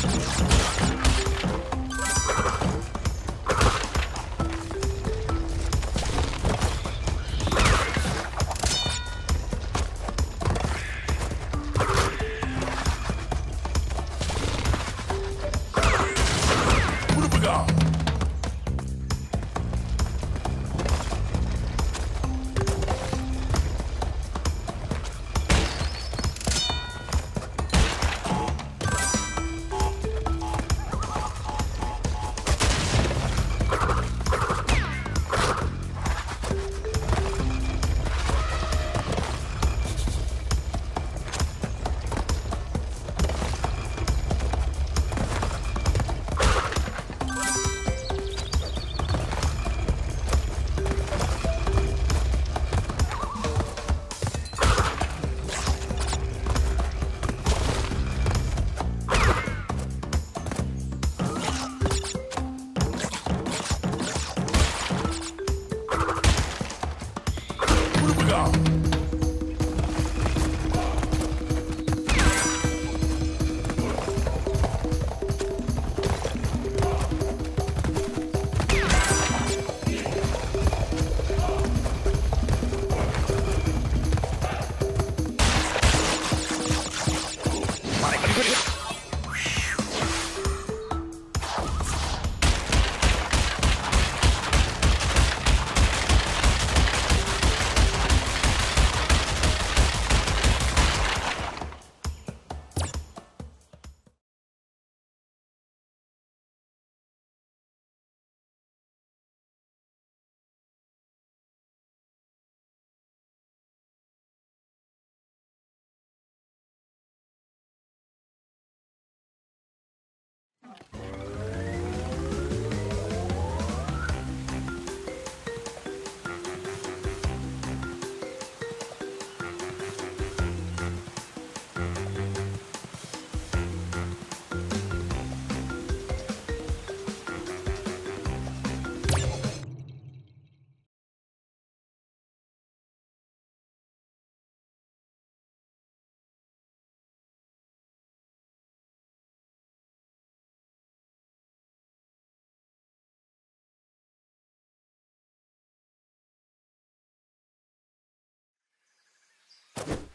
ハハハハ! you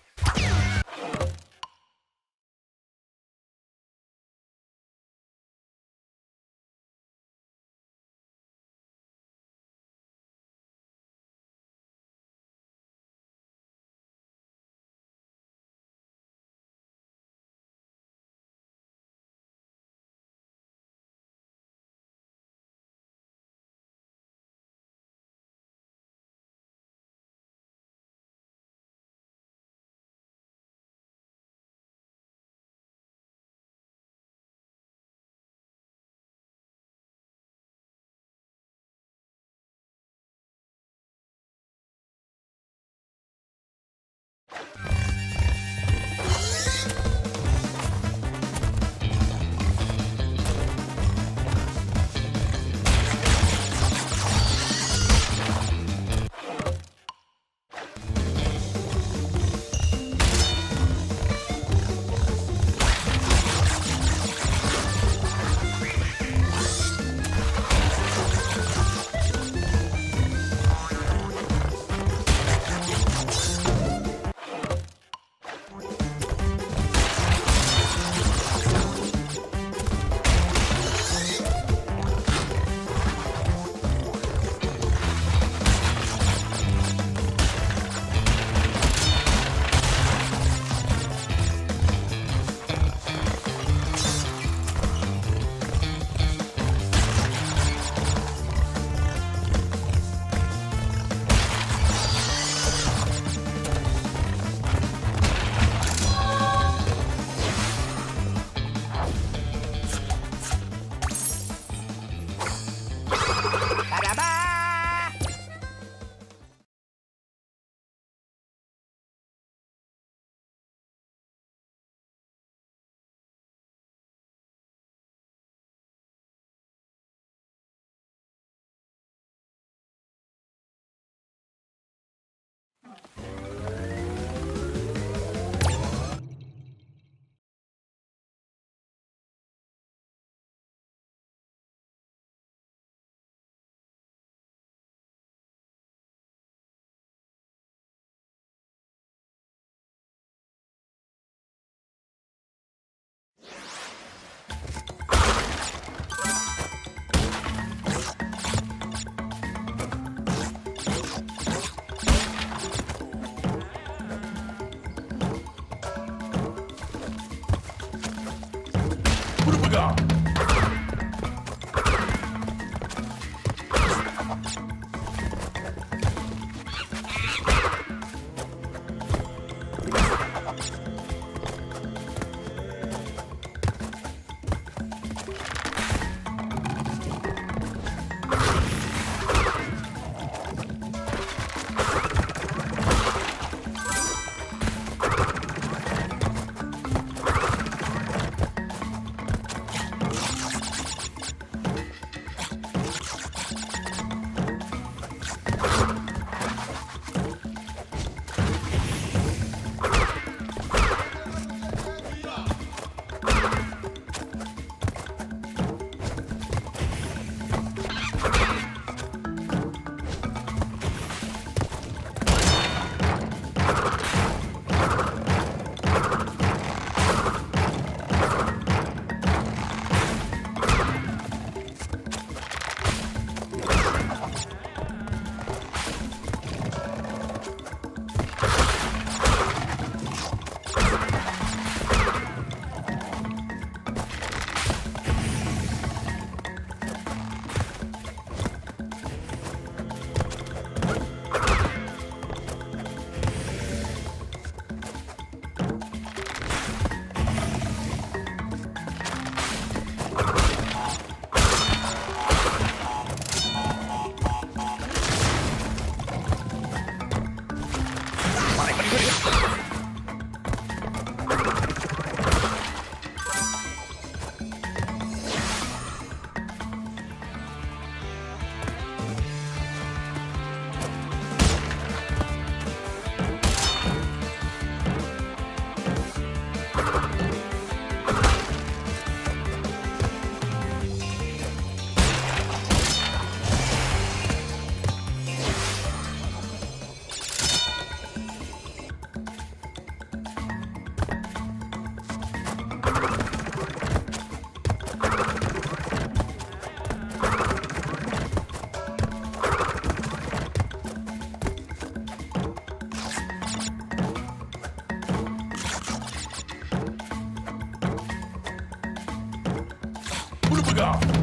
off.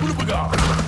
Rubigar.